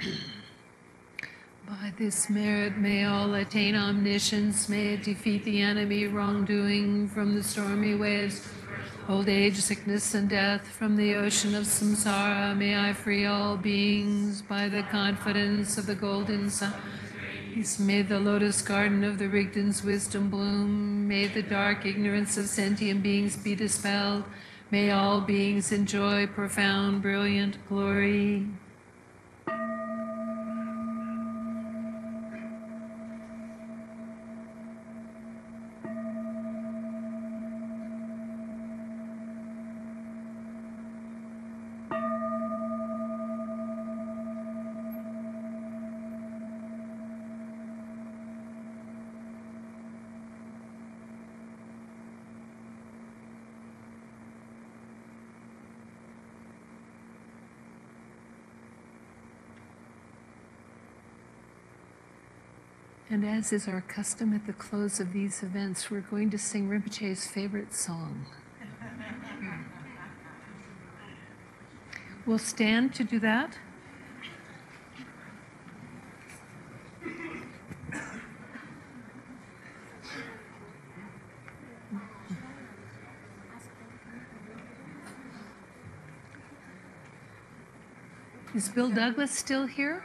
By this merit may all attain omniscience, may it defeat the enemy wrongdoing from the stormy waves, old age, sickness, and death from the ocean of samsara. May I free all beings by the confidence of the golden sun. May the lotus garden of the Rigden's wisdom bloom. May the dark ignorance of sentient beings be dispelled. May all beings enjoy profound, brilliant glory. And as is our custom at the close of these events, we're going to sing Rinpoche's favorite song. We'll stand to do that. Is Bill Douglas still here?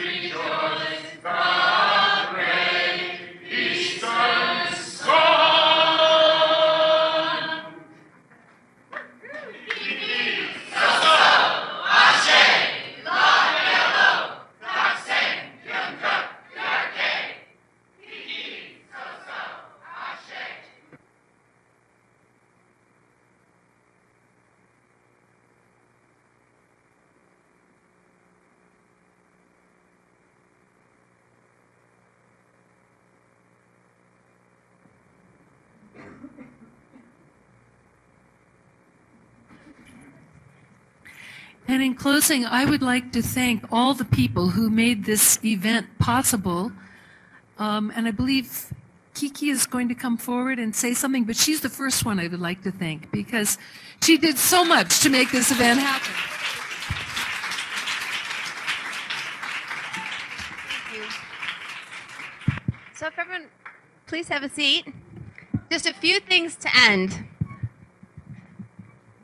rejoice. And in closing, I would like to thank all the people who made this event possible. Um, and I believe Kiki is going to come forward and say something, but she's the first one I would like to thank because she did so much to make this event happen. Thank you. So if everyone, please have a seat. Just a few things to end.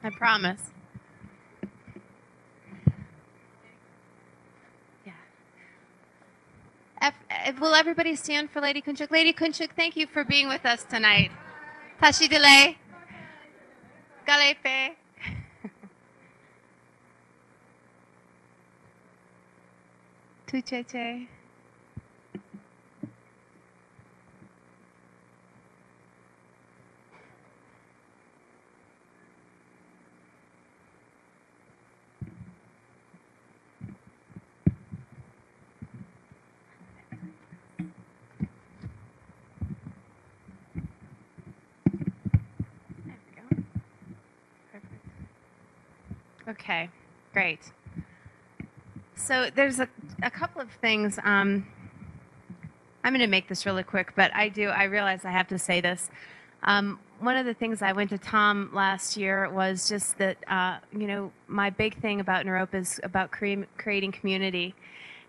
I promise. Will everybody stand for Lady Kunchuk? Lady Kunchuk, thank you for being with us tonight. Tashi delek. Galepe. Tucheche. Okay, great. So there's a, a couple of things. Um, I'm going to make this really quick, but I do. I realize I have to say this. Um, one of the things I went to Tom last year was just that, uh, you know, my big thing about Naropa is about cre- creating community.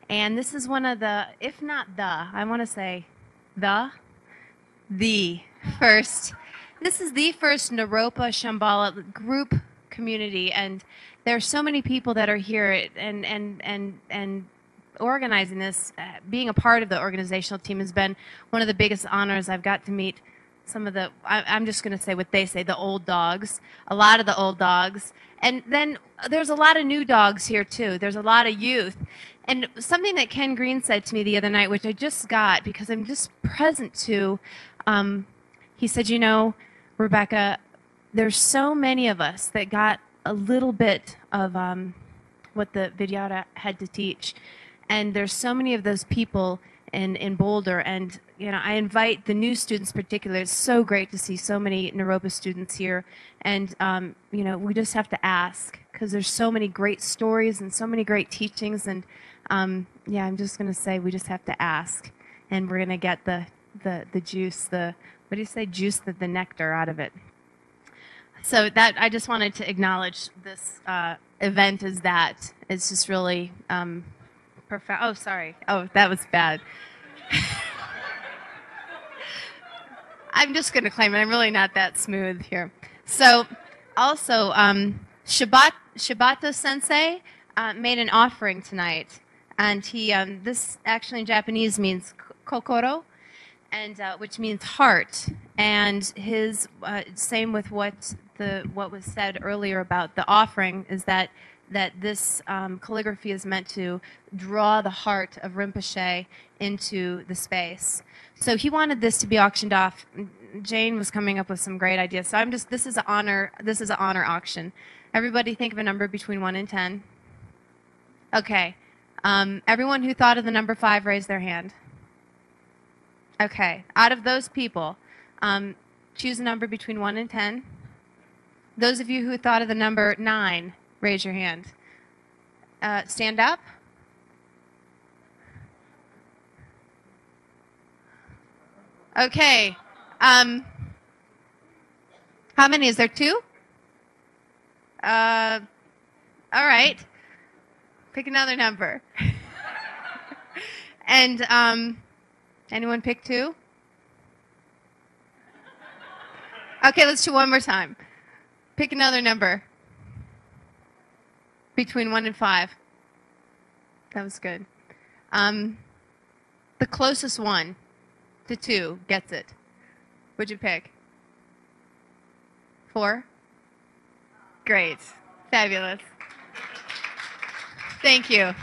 And this is one of the, if not the, I want to say the, the first, this is the first Naropa Shambhala group community. And there are so many people that are here and, and, and, and organizing this, uh, being a part of the organizational team has been one of the biggest honors I've got to meet some of the I, am just going to say what they say the old dogs a lot of the old dogs. And then there's a lot of new dogs here too. There's a lot of youth. And something that ken green said to me the other night which i just got because i'm just present to um, he said you know rebecca there's so many of us that got a little bit of um, what the Vidyadhara had to teach and there's so many of those people in, in Boulder. And, you know, I invite the new students particularly. It's so great to see so many Naropa students here. And, um, you know, we just have to ask because there's so many great stories and so many great teachings. And, um, yeah, I'm just going to say we just have to ask. And we're going to get the, the, the juice, the, what do you say, juice, the, the nectar out of it. So that I just wanted to acknowledge this uh, event as that. It's just really um, profound. Oh, sorry. Oh, that was bad. I'm just going to claim it. I'm really not that smooth here. So, also, um, Shibat, Shibata Sensei uh, made an offering tonight, and he um, this actually in Japanese means kokoro, and uh, which means heart. And his uh, same with what the what was said earlier about the offering is that that this um, calligraphy is meant to draw the heart of Rinpoche into the space. So he wanted this to be auctioned off. Jane was coming up with some great ideas. So I'm just this is an honor this is an honor auction. Everybody think of a number between one and ten. Okay. Um, everyone who thought of the number five raise their hand. Okay. Out of those people, um, choose a number between one and ten. Those of you who thought of the number nine, Raise your hand. Uh, stand up. Okay. Um, how many? Is there two? Uh, all right. Pick another number. and um, anyone pick two? Okay, let's do one more time. Pick another number. Between one and five. That was good. Um, the closest one to two gets it. What'd you pick? Four? Great. Fabulous. Thank you.